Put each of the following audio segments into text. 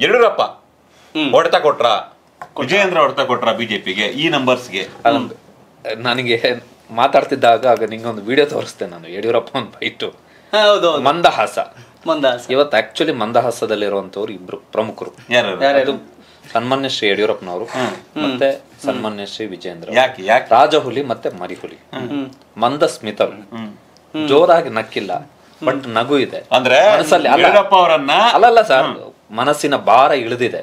ಯಡಿಯೂರಪ್ಪ. ಹೊಡೆತ ಕೊಟ್ರ? ವಿಜಯೇಂದ್ರ ಹೊಡೆತ ಕೊಟ್ರ ಬಿಜೆಪಿಗೆ ಈ ನಂಬರ್ಸ್ಗೆ ನನಗೆ ಮಾತಾಡ್ತಿದ್ದಾಗ ಆಗ ನಿಂಗೊಂದು ವಿಡಿಯೋ ತೋರಿಸ್ತೆ ನಾನು ಯಡಿಯೂರಪ್ಪ ಒಂದು ಬೈಟು ಮಂದಹಾಸ ಹೌದು ಹೌದು. ಮಂದಹಾಸ. ಇವತ್ತು ಆಕ್ಚುಲಿ ಮಂದಹಾಸದಲ್ಲಿರುವಂತವ್ರು ಇಬ್ರು ಪ್ರಮುಖರು. ಯಾರು? ಸನ್ಮಾನ್ಯ ಶ್ರೀ ಯಡಿಯೂರಪ್ಪನವರು ಮತ್ತೆ ಸನ್ಮಾನ್ಯ ಶ್ರೀ ವಿಜೇಂದ್ರ ಯಾಕೆ ಯಾಕೆ? ರಾಜಹುಲಿ ಮತ್ತೆ ಮರಿಹುಲಿ. ಮಂದ ಸ್ಮಿತರು ಜೋರಾಗಿ ನಕ್ಕಿಲ್ಲ ಬಟ್ ನಗು ಇದೆ. ಅಂದ್ರೆ ಅಲ್ಲಲ್ಲ ಸರ್ ಮನಸ್ಸಿನ ಭಾರ ಇಳಿದಿದೆ.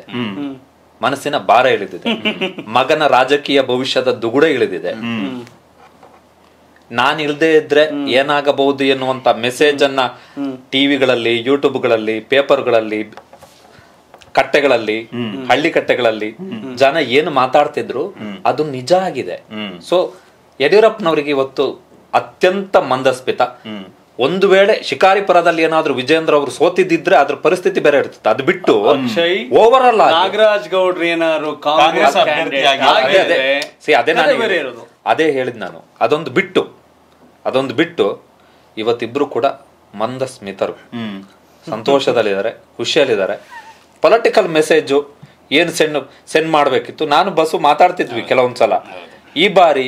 ಮನಸ್ಸಿನ ಭಾರ ಇಳಿದಿದೆ. ಮಗನ ರಾಜಕೀಯ ಭವಿಷ್ಯದ ದುಗುಡ ಇಳಿದಿದೆ. ನಾನು ಇಲ್ದೇ ಇದ್ರೆ ಏನಾಗಬಹುದು ಎನ್ನುವಂತ ಮೆಸೇಜ್ ಅನ್ನ ಟಿವಿಗಳಲ್ಲಿ ಯೂಟ್ಯೂಬ್ಗಳಲ್ಲಿ ಪೇಪರ್ಗಳಲ್ಲಿ ಕಟ್ಟೆಗಳಲ್ಲಿ ಹಳ್ಳಿ ಕಟ್ಟೆಗಳಲ್ಲಿ ಜನ ಏನು ಮಾತಾಡ್ತಿದ್ರು ಅದು ನಿಜ ಆಗಿದೆ. ಸೊ ಯಡಿಯೂರಪ್ಪನವರಿಗೆ ಇವತ್ತು ಅತ್ಯಂತ ಮಂದಸ್ಮಿತ. ಒಂದು ವೇಳೆ ಶಿಕಾರಿಪುರದಲ್ಲಿ ಏನಾದ್ರೂ ವಿಜೇಂದ್ರ ಅವರು ಸೋತಿದ್ದಿದ್ರೆ ಅದ್ರ ಪರಿಸ್ಥಿತಿ ಬೇರೆ ಇರ್ತಿತ್ತು ಅದು ಬಿಟ್ಟು ಓವರ್ ಆಲ್ ನಾಗರಾಜ್ ಗೌಡ್ರು ಏನಾದ್ರು ಕಾಂಗ್ರೆಸ್ ಕಾಂಗ್ರೆಸ್ ಅಭ್ಯರ್ಥಿಯಾಗಿ ಅದೇ ನಾನು ಇರೋದು. ಅದೇ ಹೇಳಿದ್ ನಾನು. ಅದೊಂದು ಬಿಟ್ಟು ಅದೊಂದು ಬಿಟ್ಟು ಇವತ್ತಿಬ್ರು ಕೂಡ ಮಂದ ಸ್ಮಿತರು ಸಂತೋಷದಲ್ಲಿದ್ದಾರೆ ಖುಷಿಯಲ್ಲಿದ್ದಾರೆ. ಪೊಲಿಟಿಕಲ್ ಮೆಸೇಜು ಏನು ಸೆಂಡ್ ಸೆಂಡ್ ಮಾಡಬೇಕಿತ್ತು. ನಾನು ಬಸ್ಸು ಮಾತಾಡ್ತಿದ್ವಿ ಕೆಲವೊಂದ್ಸಲ. ಈ ಬಾರಿ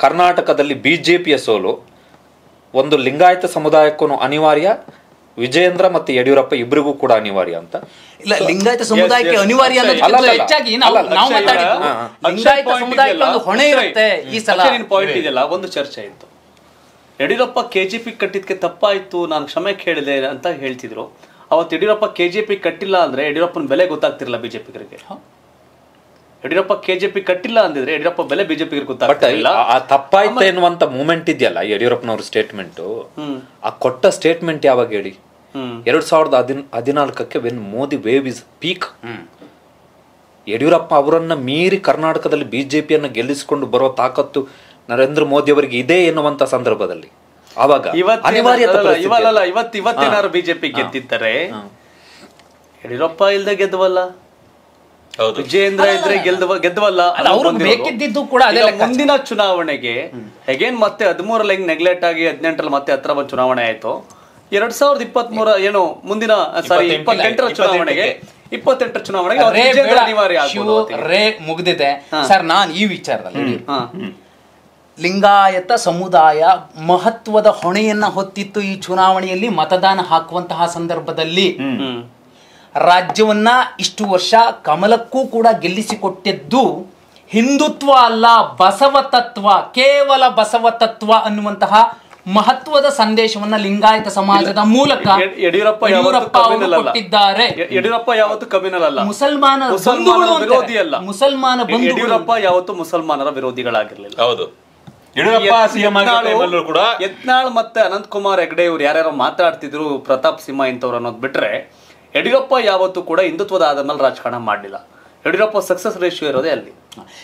ಕರ್ನಾಟಕದಲ್ಲಿ ಬಿಜೆಪಿಯ ಸೋಲು. ಒಂದು ಲಿಂಗಾಯತ ಸಮುದಾಯಕ್ಕೂ ಅನಿವಾರ್ಯ ವಿಜಯೇಂದ್ರ ಮತ್ತೆ ಯಡಿಯೂರಪ್ಪ ಇಬ್ಬರಿಗೂ ಕೂಡ ಅನಿವಾರ್ಯ ಅಂತ. ಇಲ್ಲ ಲಿಂಗಾಯತ ಸಮುದಾಯಕ್ಕೆ ಅನಿವಾರ್ಯ ಹೆಚ್ಚಾಗಿ ನಾವು. ಲಿಂಗಾಯತ ಸಮುದಾಯಕ್ಕೆ ಒಂದು ಹೊಣೆ ಇರುತ್ತೆ ಈ ಸಲ. ಪಾಯಿಂಟ್ ಇದೆಯಲ್ಲ? ಒಂದು ಚರ್ಚೆ ಇತ್ತು ಯಡಿಯೂರಪ್ಪ ಕೆಜಿಪಿ ಕಟ್ಟಿದ್ಕೆ ತಪ್ಪಾಯ್ತು ನಾನು ಕ್ಷಮೆ ಕೇಳಿದೆ ಅಂತ ಹೇಳ್ತಿದ್ರು. ಅವತ್ತು ಯಡಿಯೂರಪ್ಪ ಕೆ ಜೆ ಪಿ ಕಟ್ಟಿಲ್ಲ ಅಂದ್ರೆ ಯಡಿಯೂರಪ್ಪನ ಬೆಲೆ ಗೊತ್ತಾಗ್ತಿರಲ್ಲ ಬಿಜೆಪಿಗರಿಗೆ ಯಡಿಯೂರಪ್ಪ ಕೆಜೆಪಿ ಕಟ್ಟಿಲ್ಲ ಅಂದಿದ್ರೆ ಯಡಿಯೂರಪ್ಪ ಬೆಲೆ ಬಿಜೆಪಿ ಗೊತ್ತಾಗ್ತಿರಲಿಲ್ಲ ಆ ತಪ್ಪಾಯ್ತು ಎನ್ನುವಂತ ಮೂಮೆಂಟ್ ಇದೆಯಲ್ಲ ಯಡಿಯೂರಪ್ಪನವ್ರ ಸ್ಟೇಟ್ಮೆಂಟ್ ಆ ಕೊಟ್ಟ ಸ್ಟೇಟ್ಮೆಂಟ್ ಯಾವಾಗ ಹೇಳಿ? ಎರಡ್ ಸಾವಿರದ ಹದಿನ ಹದಿನಾಲ್ಕಕ್ಕೆ when Modi wave is peak Yediyurappa ಅವರನ್ನ ಮೀರಿ ಕರ್ನಾಟಕದಲ್ಲಿ ಬಿಜೆಪಿಯನ್ನ ಗೆಲ್ಲಿಸಿಕೊಂಡು ಬರೋ ತಾಕತ್ತು ನರೇಂದ್ರ ಮೋದಿ ಅವರಿಗೆ ಇದೆ ಎನ್ನುವಂತ ಸಂದರ್ಭದಲ್ಲಿ. ಅವಾಗ. ಇವತ್ತು ಇವತ್ತೇನಾದ್ರು ಬಿಜೆಪಿ ಗೆದ್ದಿದ್ದಾರೆ ಯಡಿಯೂರಪ್ಪ ಇಲ್ದೆ ಗೆದ್ದವಲ್ಲ? ಹೌದು. ವಿಜಯೇಂದ್ರ ಇದ್ರೆ ಗೆಲ್ದವ ಗೆದ್ದವಲ್ಲ ಅವರು ಬೇಕಿದ್ದಿದ್ದು ಕೂಡ ಅದೇ ಮುಂದಿನ ಚುನಾವಣೆಗೆ ಅಗೇನ್ ಮತ್ತೆ ಹದಿಮೂರಲ್ಲಿ ಹೆಂಗ್ ನೆಗ್ಲೆಕ್ಟ್ ಆಗಿ ಹದಿನೆಂಟರಲ್ಲಿ ಮತ್ತೆ ಹತ್ರ ಬಂದು ಚುನಾವಣೆ ಆಯ್ತು? ಎರಡ್ ಸಾವಿರದ ಇಪ್ಪತ್ತ್ ಮೂರ ಏನು ಮುಂದಿನ ಸಾರಿ ಇಪ್ಪತ್ತೆಂಟು- ಇಪ್ಪತ್ತೆಂಟರ ಚುನಾವಣೆಗೆ ಇಪ್ಪತ್ತೆಂಟರ ಚುನಾವಣೆಗೆ ರೇ ಅನಿವಾರ್ಯ ಶಿವು ರೇ ಮುಗ್ದಿದೆ. ಸರ್ ನಾನ್ ಈ ವಿಚಾರದಲ್ಲಿ ಹಾ. ಲಿಂಗಾಯತ ಸಮುದಾಯ ಮಹತ್ವದ ಹೊಣೆಯನ್ನ ಹೊತ್ತಿತ್ತು ಈ ಚುನಾವಣೆಯಲ್ಲಿ ಮತದಾನ ಹಾಕುವಂತಹ ಸಂದರ್ಭದಲ್ಲಿ. ರಾಜ್ಯವನ್ನ ಇಷ್ಟು ವರ್ಷ ಕಮಲಕ್ಕೂ ಕೂಡ ಗೆಲ್ಲಿಸಿಕೊಟ್ಟಿದ್ದು ಹಿಂದುತ್ವ ಅಲ್ಲ ಬಸವ ತತ್ವ ಕೇವಲ ಬಸವ ತತ್ವ ಅನ್ನುವಂತಹ ಮಹತ್ವದ ಸಂದೇಶವನ್ನ ಲಿಂಗಾಯತ ಸಮಾಜದ ಮೂಲಕ ಯಡ್- ಯಡಿಯೂರಪ್ಪ ಯಾವತ್ತೂ ಯಡಿಯೂರಪ್ಪ ಅಲ್ಲ. ಕೊಟ್ಟಿದ್ದಾರೆ. ಯಡಿಯೂರಪ್ಪ ಯಾವತ್ತು ಕಮ್ಯುನಲ್ ಅಲ್ಲ ಮುಸಲ್ಮಾನ ವಿರೋಧಿ ಅಲ್ಲ. ಮುಸಲ್ಮಾನ ಯಡಿಯೂರಪ್ಪ ಯಾವತ್ತು ಮುಸಲ್ಮಾನರ ವಿರೋಧಿಗಳಾಗಿರ್ಲಿಲ್ಲ. ಹೌದು. ಯತ್ನಾಳ್ ಮತ್ತೆ ಅನಂತ್ ಕುಮಾರ್ ಹೆಗ್ಡೆ ಇವ್ರು ಯಾರ್ಯಾರು ಮಾತಾಡ್ತಿದ್ರು ಪ್ರತಾಪ್ ಸಿಂಹ ಇಂಥವ್ರು ಅನ್ನೋದು ಬಿಟ್ರೆ ಯಡಿಯೂರಪ್ಪ ಯಾವತ್ತೂ ಕೂಡ ಹಿಂದುತ್ವದ ಆದ ಮೇಲೆ ರಾಜಕಾರಣ ಮಾಡಲಿಲ್ಲ. ಯಡಿಯೂರಪ್ಪ ಸಕ್ಸಸ್ ರೇಷಿಯೋ ಇರೋದೇ ಅಲ್ಲಿ.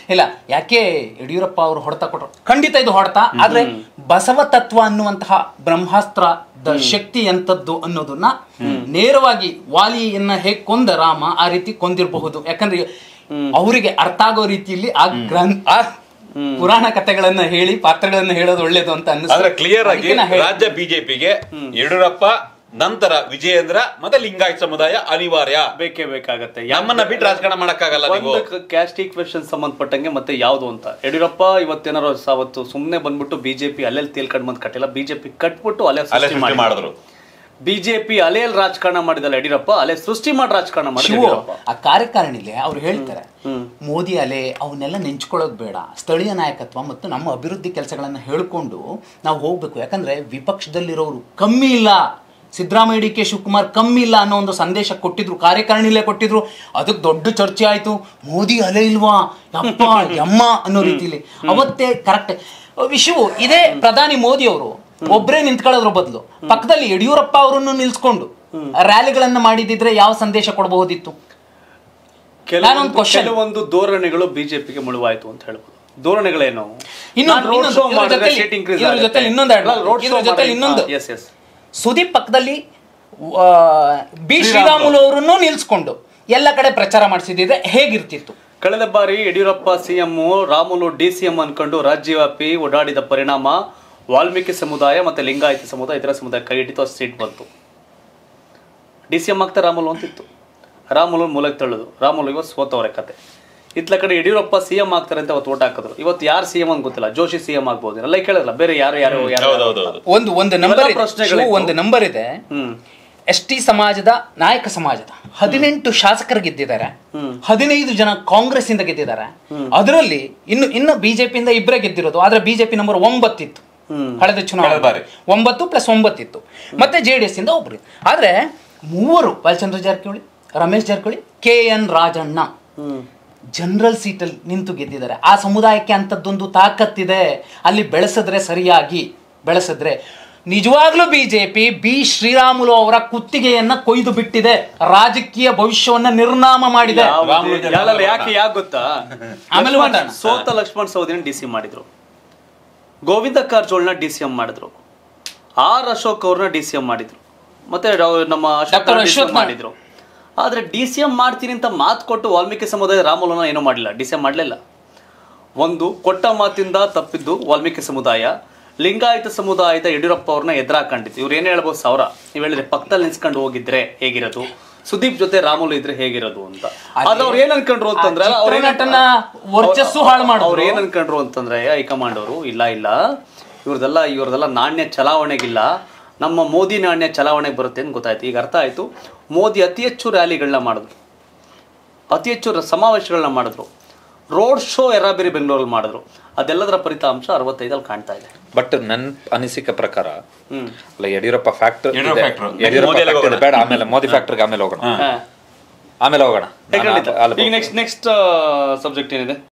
ಇಲ್ಲ ಯಾಕೆ ಯಡಿಯೂರಪ್ಪ ಅವರು ಹೊಡೆತ ಕೊಟ್ಟರು ಖಂಡಿತ ಇದು ಹೊಡೆತ. ಆದ್ರೆ ಬಸವ ತತ್ವ ಅನ್ನುವಂತಹ ಬ್ರಹ್ಮಾಸ್ತ್ರದ ಶಕ್ತಿ ಎಂತದ್ದು ಅನ್ನೋದನ್ನ ನೇರವಾಗಿ ವಾಲಿಯನ್ನ ಹೇಗ್ ಕೊಂದ ರಾಮ ಆ ರೀತಿ ಕೊಂದಿರಬಹುದು. ಯಾಕಂದ್ರೆ ಅವರಿಗೆ ಅರ್ಥ ಆಗೋ ರೀತಿಯಲ್ಲಿ ಆ ಗ್ರಂಥ ಆ ಪುರಾಣ ಕಥೆಗಳನ್ನ ಹೇಳಿ ಪಾತ್ರಗಳನ್ನ ಹೇಳೋದು ಒಳ್ಳೇದು ಅಂತ ಅನ್ನಿಸ್ತು. ಆದ್ರೆ ಕ್ಲಿಯರ್ ಆಗಿ. ರಾಜ್ಯ ಬಿಜೆಪಿಗೆ ಯಡಿಯೂರಪ್ಪ ನಂತರ ವಿಜಯೇಂದ್ರ ಮತ್ತೆ ಲಿಂಗಾಯತ್ ಸಮುದಾಯ ಅನಿವಾರ್ಯ. ಬೇಕೇ ಬೇಕಾಗತ್ತೆ. ನಮ್ಮನ್ನ ಬಿಟ್ಟು ರಾಜಕಾರಣ ಮಾಡಕ್ಕಾಗಲ್ಲ ನೀವು. ಒಂದು ಕ್ಯಾಸ್ಟ್ ಈಕ್ವೇಶನ್ ಸಂಬಂಧಪಟ್ಟಂಗೆ ಮತ್ತೆ ಯಾವುದು ಅಂತ. ಯಡಿಯೂರಪ್ಪ ಇವತ್ತೇನಾರು ಸಾವತ್ತು ಅವತ್ತು ಸುಮ್ಮನೆ ಬಂದ್ಬಿಟ್ಟು ಬಿಜೆಪಿ ಅಲ್ಲೆಲ್ಲಿ ತೇಲ್ಕಂಡ್ ಬಂದ್ ಕಟ್ಟಿಲ್ಲ. ಬಿಜೆಪಿ ಕಟ್ಬಿಟ್ಟು ಅಲೆ ಸೃಷ್ಟಿ ಮಾಡಿದ್ರು. ಬಿಜೆಪಿ ಅಲೆಯಲ್ಲಿ ರಾಜಕಾರಣ ಮಾಡಿದಲ್ಲ ಯಡಿಯೂರಪ್ಪ ಅಲೆ ಸೃಷ್ಟಿ ಮಾಡಿ ರಾಜಕಾರಣ ಮಾಡಿದ್ರು ಆ ಕಾರ್ಯಕಾರಿಣಿಲೆ ಅವ್ರು ಹೇಳ್ತಾರೆ ಮೋದಿ ಅಲೆ ಅವನ್ನೆಲ್ಲ ನೆಂಚ್ಕೊಳ್ಳೋದು ಬೇಡ. ಸ್ಥಳೀಯ ನಾಯಕತ್ವ ಮತ್ತು ನಮ್ಮ ಅಭಿವೃದ್ಧಿ ಕೆಲಸಗಳನ್ನು ಹೇಳ್ಕೊಂಡು ನಾವು ಹೋಗ್ಬೇಕು. ಯಾಕಂದ್ರೆ ವಿಪಕ್ಷದಲ್ಲಿರೋರು ಕಮ್ಮಿ ಇಲ್ಲ. ಸಿದ್ದರಾಮಯ್ಯ ಡಿ ಕೆ ಶಿವಕುಮಾರ್ ಕಮ್ಮಿ ಇಲ್ಲ ಅನ್ನೋ ಒಂದು ಸಂದೇಶ ಕೊಟ್ಟಿದ್ರು ಕಾರ್ಯಕಾರಿಣಿಲೆ ಕೊಟ್ಟಿದ್ರು. ಅದಕ್ಕೆ ದೊಡ್ಡ ಚರ್ಚೆ ಆಯಿತು. ಮೋದಿ ಅಲೆ ಇಲ್ವಾ? ಯಪ್ಪ ಯಮ್ಮ ಅನ್ನೋ ರೀತಿಲಿ. ಅವತ್ತೇ ಕರೆಕ್ಟ್ ವಿಷಯವು ಇದೇ ಪ್ರಧಾನಿ ಮೋದಿ ಅವರು ಒಬ್ಬರೇ ನಿಂತ್ಕೊಳ್ಳೋದ್ರ ಬದಲು. ಪಕ್ಕದಲ್ಲಿ ಯಡಿಯೂರಪ್ಪ ಅವರನ್ನು ನಿಲ್ಸ್ಕೊಂಡು ರ್ಯಾಲಿಗಳನ್ನು ಮಾಡಿದಿದ್ರೆ ಯಾವ ಸಂದೇಶ ಕೊಡಬಹುದಿತ್ತು? ಕೆಲವೊಂದು ಧೋರಣೆಗಳು ಬಿಜೆಪಿಗೆ ಮುಳುವಾಯಿತು ಅಂತ ಹೇಳ್ಬೋದು. ಧೋರಣೆಗಳೇನು? ಇನ್ನೊಂದು- ಇನ್ನೊಂದು- ಸುದೀಪ್ ಪಕ್ಕದಲ್ಲಿ ಬಿ. ಶ್ರೀರಾಮುಲು. ಅವರನ್ನು ನಿಲ್ಸ್ಕೊಂಡು ಎಲ್ಲ ಕಡೆ ಪ್ರಚಾರ ಮಾಡಿಸಿದ್ರೆ ಹೇಗಿರ್ತಿತ್ತು? ಕಳೆದ ಬಾರಿ Yediyurappa CM Ramulu D CM ಅನ್ಕೊಂಡು ರಾಜ್ಯವ್ಯಾಪಿ ಓಡಾಡಿದ ಪರಿಣಾಮ ವಾಲ್ಮೀಕಿ ಸಮುದಾಯ ಮತ್ತೆ ಲಿಂಗಾಯತ ಸಮುದಾಯ ಇತರ ಸಮುದಾಯ ಕೈ ಹಿಡಿತು ಅಷ್ಟು ಸೀಟ್ ಬಂತು. ಡಿ ಸಿ ಎಂ ಆಗ್ತಾ ರಾಮುಲು ಅಂತಿತ್ತು. ರಾಮುಲು ಮೂಲಕ್ಕೆ ತಳ್ಳೋದು ರಾಮುಲು ಇವತ್ತು ಸೋತವರೆ ಕತೆ. ಇತ್ಲ ಕಡೆ ಯಡಿಯೂರಪ್ಪ ಸಿ ಎಂ ಆಗ್ತಾರೆ ಅಂತ ಅವತ್ತು ಓಟ್ ಹಾಕಿದ್ರು. ಇವತ್ತು ಯಾರು ಸಿ ಎಂ ಅಂತ ಗೊತ್ತಿಲ್ಲ. ಜೋಶಿ ಸಿ ಎಂ ಆಗ್ಬೋದು ಲೈಕ್ ಕೇಳಿಲ್ಲ ಬೇರೆ ಯಾರು ಯಾರು ಒಂದು ಒಂದು ನಂಬರ್ ಪ್ರಶ್ನೆಗಳು. ಒಂದು ನಂಬರ್ ಇದೆ. ಎಸ್ ಟಿ ಸಮಾಜದ ನಾಯಕ ಸಮಾಜದ ಹದಿನೆಂಟು ಶಾಸಕರು ಗೆದ್ದಿದ್ದಾರೆ. ಹದಿನೈದು ಜನ ಕಾಂಗ್ರೆಸ್ ಇಂದ ಗೆದ್ದಿದ್ದಾರೆ ಅದರಲ್ಲಿ ಇನ್ನು ಇನ್ನು ಬಿಜೆಪಿಯಿಂದ ಇಬ್ಬರೇ ಗೆದ್ದಿರೋದು. ಆದ್ರೆ ಬಿಜೆಪಿ ನಂಬರ್ ಒಂಬತ್ತಿತ್ತು. ಕಳೆದ ಕಳೆದ ಚುನಾವಣೆ. ಬಾರಿ. ಒಂಬತ್ತು ಪ್ಲಸ್ ಒಂಬತ್ತಿತ್ತು. ಮತ್ತೆ ಜೆ ಡಿ ಎಸ್ ಇಂದ ಒಬ್ರು ಆದ್ರೆ ಮೂವರು Balachandra Jarkiholi Ramesh Jarkiholi K N Rajanna. General ಸೀಟಲ್ಲಿ ನಿಂತು ಗೆದ್ದಿದ್ದಾರೆ. ಆ ಸಮುದಾಯಕ್ಕೆ ಅಂಥದ್ದೊಂದು ತಾಕತ್ತಿದೆ. ಅಲ್ಲಿ ಬೆಳೆಸಿದ್ರೆ ಸರಿಯಾಗಿ ಬೆಳೆಸಿದ್ರೆ. ನಿಜವಾಗ್ಲೂ ಬಿಜೆಪಿ ಬಿ ಶ್ರೀರಾಮುಲು ಅವರ ಕುತ್ತಿಗೆಯನ್ನ ಕೊಯ್ದು ಬಿಟ್ಟಿದೆ. ರಾಜಕೀಯ ಭವಿಷ್ಯವನ್ನ ನಿರ್ನಾಮ ಮಾಡಿದೆ. ಯಾಕೆ ಯಾಕೆ ಗೊತ್ತಾ ಆಮೇಲೆ ಸೋತ ಲಕ್ಷ್ಮಣ್ ಸೌದಿನ ಡಿ ಸಿ ಮಾಡಿದ್ರು. ಗೋವಿಂದ ಕಾರಜೋಳ್ನ ಡಿ ಸಿ ಎಂ ಮಾಡಿದ್ರು. ಆರ್ ಅಶೋಕ್ ಅವ್ರನ್ನ ಡಿ ಸಿ ಎಂ ಮಾಡಿದ್ರು. ಮತ್ತೆ ನಮ್ಮ ಅಶೋಕ್ ಮಾಡಿದ್ರು. ಆದ್ರೆ ಡಿ ಸಿ ಎಂ ಮಾಡ್ತೀನಿ ಅಂತ ಮಾತು ಕೊಟ್ಟು ವಾಲ್ಮೀಕಿ ಸಮುದಾಯ ರಾಮುಲನ ಏನೂ ಮಾಡಲಿಲ್ಲ. ಡಿ ಸಿ ಎಂ ಮಾಡಲಿಲ್ಲ. ಒಂದು ಕೊಟ್ಟ ಮಾತಿಂದ ತಪ್ಪಿದ್ದು ವಾಲ್ಮೀಕಿ ಸಮುದಾಯ ಲಿಂಗಾಯತ ಸಮುದಾಯದ ಯಡಿಯೂರಪ್ಪ ಅವ್ರನ್ನ ಎದುರಾಕೊಂಡಿತ್ತು ಇವ್ರು ಏನು ಹೇಳ್ಬೋದು ಸಾವಿರ? ನೀವು ಹೇಳಿದ್ರೆ ಪಕ್ಕದಲ್ಲಿ ನಿಲ್ಸ್ಕೊಂಡು ಹೋಗಿದ್ರೆ ಹೇಗಿರೋದು? ಸುದೀಪ್ ಜೊತೆ ರಾಮುಲು ಇದ್ರೆ ಹೇಗಿರೋದು ಅಂತ. ಅದು ಅವ್ರು ಏನ್ ಅನ್ಕೊಂಡ್ರು ಅಂತಂದ್ರೆ ಅವ್ರ ವರ್ಚಸ್ಸು ಹಾಳು ಮಾಡಿ ಅವ್ರು ಏನ್ ಅನ್ಕೊಂಡ್ರು ಅಂತಂದ್ರೆ ಹೈಕಮಾಂಡ್ ಅವರು ಇಲ್ಲ ಇಲ್ಲ. ಇವ್ರದೆಲ್ಲ ಇವ್ರದೆಲ್ಲ ನಾಣ್ಯ ಚಲಾವಣೆಗಿಲ್ಲ. ನಮ್ಮ ಮೋದಿ ನಾಣ್ಯ ಚಲಾವಣೆಗೆ ಬರುತ್ತೆ ಅಂತ ಗೊತ್ತಾಯ್ತು. ಈಗ ಅರ್ಥ ಆಯ್ತು. ಮೋದಿ ಅತಿ ಹೆಚ್ಚು ರ್ಯಾಲಿಗಳನ್ನ ಮಾಡಿದ್ರು. ಅತಿ ಹೆಚ್ಚು ಸಮಾವೇಶಗಳನ್ನ ಮಾಡಿದ್ರು. ರೋಡ್ ಶೋ ಎರಾಬೇರಿ ಬೆಂಗಳೂರಲ್ಲಿ ಮಾಡಿದ್ರು. ಅದೆಲ್ಲದರ ಫಲಿತಾಂಶ ಅರವತ್ತೈದಲ್ಲಿ ಕಾಣ್ತಾ ಇದೆ. ಬಟ್ ನನ್ನ ಅನಿಸಿಕೆ ಪ್ರಕಾರ ಹ್ಮ್. ಅಲ್ಲ ಯಡಿಯೂರಪ್ಪ ಫ್ಯಾಕ್ಟರ್ ಯಡಿಯೂರಪ್ಪ ಬೇಡ ಆಮೇಲೆ ಮೋದಿ ಫ್ಯಾಕ್ಟರ್ಗೆ ಆಮೇಲೆ ಹೋಗೋಣ. ಹಾ. ಆಮೇಲೆ ಹೋಗೋಣ. ನೆಕ್ಸ್ಟ್ ನೆಕ್ಸ್ಟ್ ಸಬ್ಜೆಕ್ಟ್ ಏನಿದೆ?